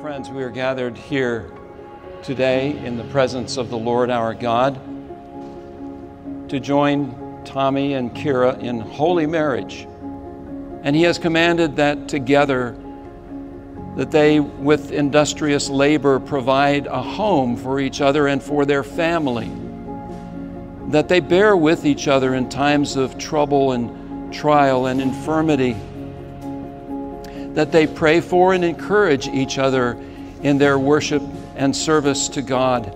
friends, we are gathered here today in the presence of the Lord our God to join Tommy and Kyra in holy marriage. And He has commanded that together that they, with industrious labor, provide a home for each other and for their family, that they bear with each other in times of trouble and trial and infirmity that they pray for and encourage each other in their worship and service to God,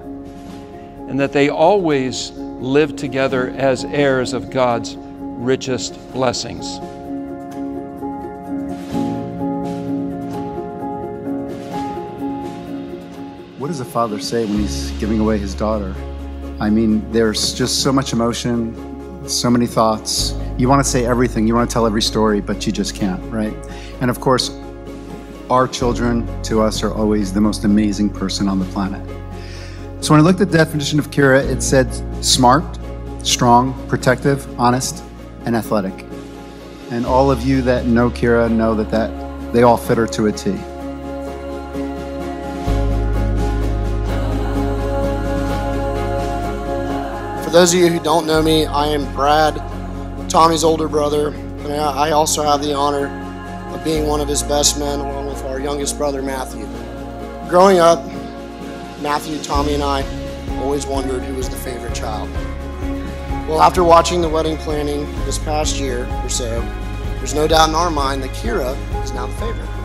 and that they always live together as heirs of God's richest blessings. What does a father say when he's giving away his daughter? I mean, there's just so much emotion, so many thoughts. You want to say everything, you want to tell every story, but you just can't, right? And of course, our children to us are always the most amazing person on the planet. So when I looked at the definition of Kyra, it said smart, strong, protective, honest, and athletic. And all of you that know Kyra know that, that they all fit her to a T. For those of you who don't know me, I am Brad, Tommy's older brother, and I also have the honor of being one of his best men along with our youngest brother, Matthew. Growing up, Matthew, Tommy, and I always wondered who was the favorite child. Well, after watching the wedding planning this past year or so, there's no doubt in our mind that Kyra is now the favorite.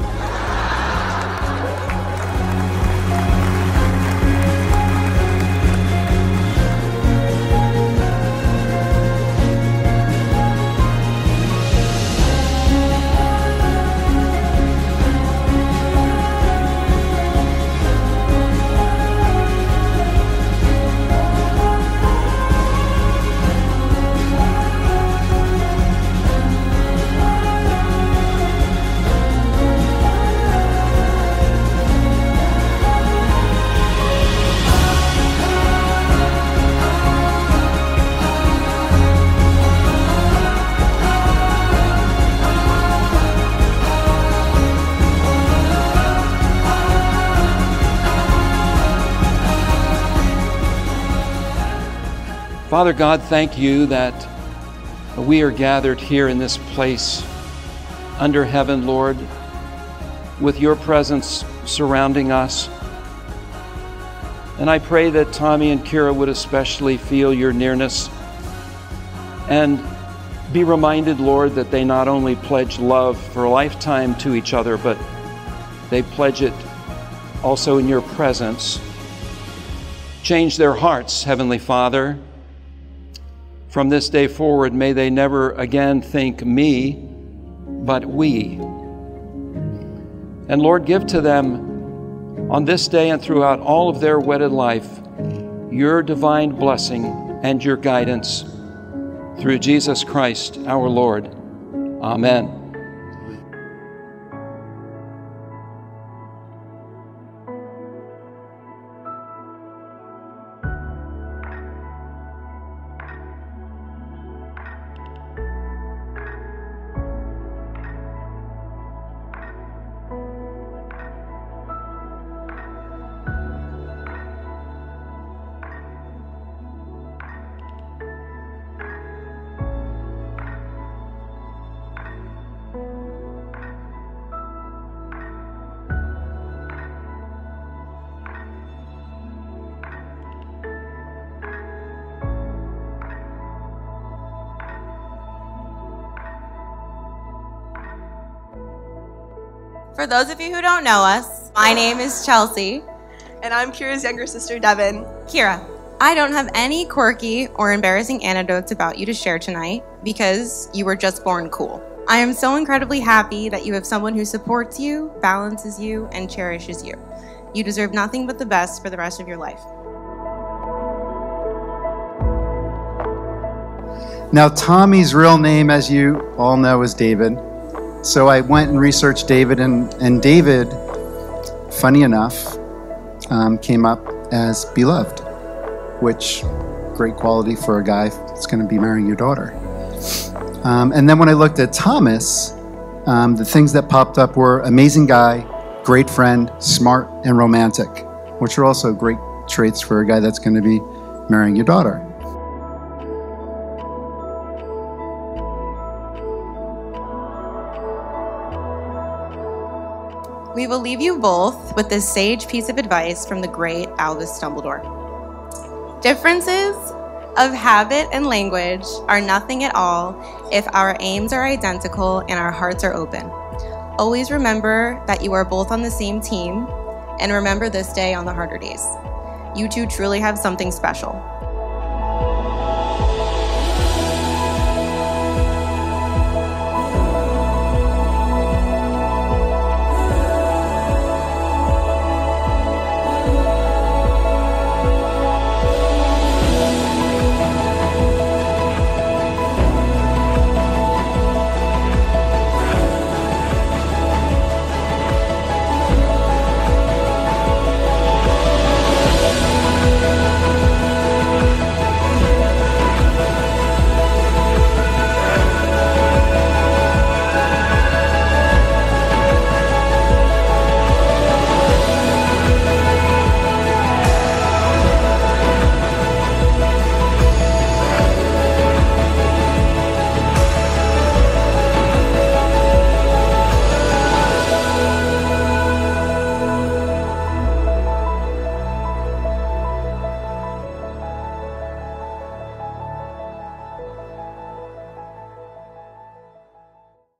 Father God, thank you that we are gathered here in this place under heaven, Lord, with your presence surrounding us. And I pray that Tommy and Kyra would especially feel your nearness and be reminded, Lord, that they not only pledge love for a lifetime to each other, but they pledge it also in your presence. Change their hearts, Heavenly Father from this day forward, may they never again think me, but we. And Lord, give to them on this day and throughout all of their wedded life your divine blessing and your guidance through Jesus Christ our Lord. Amen. For those of you who don't know us, my name is Chelsea. And I'm Kyra's younger sister, Devin. Kyra, I don't have any quirky or embarrassing anecdotes about you to share tonight because you were just born cool. I am so incredibly happy that you have someone who supports you, balances you, and cherishes you. You deserve nothing but the best for the rest of your life. Now, Tommy's real name, as you all know, is David. So I went and researched David, and, and David, funny enough, um, came up as beloved, which great quality for a guy that's going to be marrying your daughter. Um, and then when I looked at Thomas, um, the things that popped up were amazing guy, great friend, smart, and romantic, which are also great traits for a guy that's going to be marrying your daughter. We will leave you both with this sage piece of advice from the great Albus Dumbledore. Differences of habit and language are nothing at all if our aims are identical and our hearts are open. Always remember that you are both on the same team, and remember this day on the harder days. You two truly have something special.